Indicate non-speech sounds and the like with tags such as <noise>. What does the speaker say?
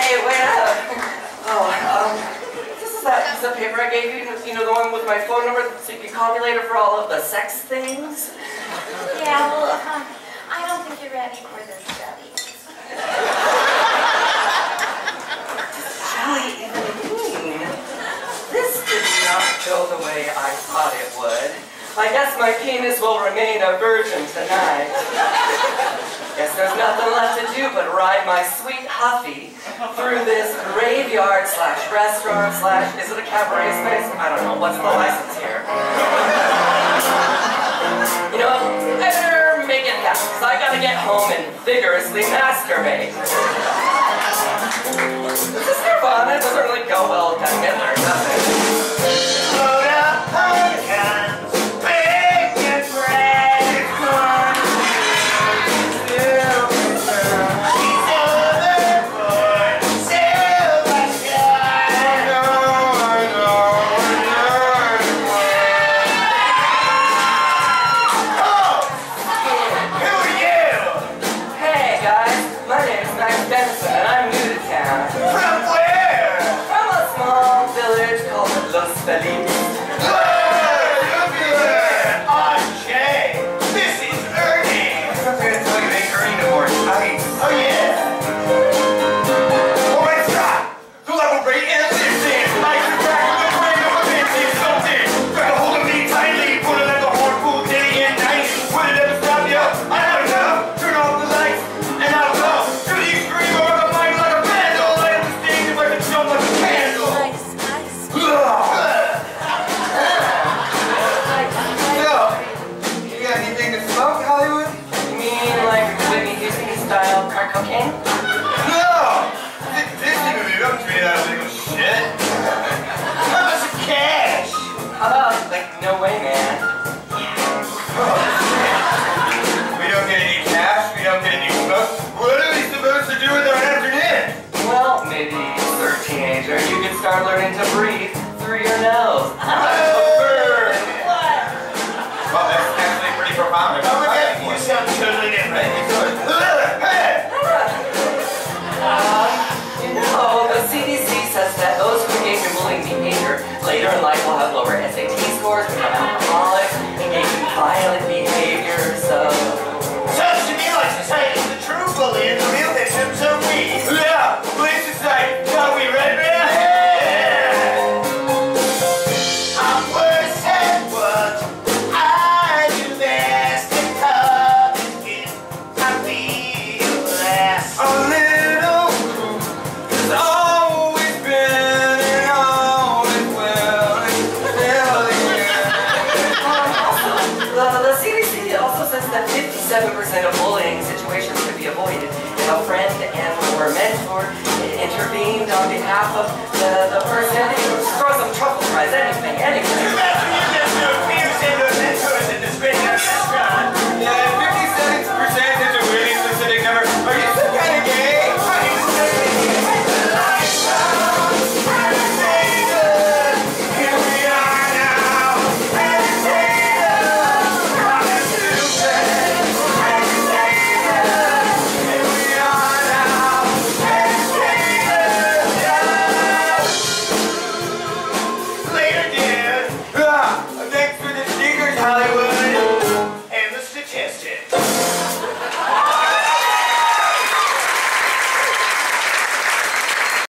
Hey, wait up. <laughs> Oh, um, this is that piece of paper I gave you, you know, the one with my phone number, so you can call me later for all of the sex things? Yeah, well, uh, I don't think you're ready for this, Shelly. Shelly, even This did not go the way I thought it would. I guess my penis will remain a virgin tonight. Guess there's nothing to do but ride my sweet Huffy through this graveyard slash restaurant slash, is it a cabaret space? I don't know, what's the license here? You know, I better make it happen, because I gotta get home and vigorously masturbate. This Nirvana doesn't really go well Hitler, does it? Max Benson and I'm new to town. From where? From a small village called Los Feliz. Vai. 57% of bullying situations could be avoided if a friend and or mentor intervened on behalf of the, the person. Throw some truffle fries, anything, anything.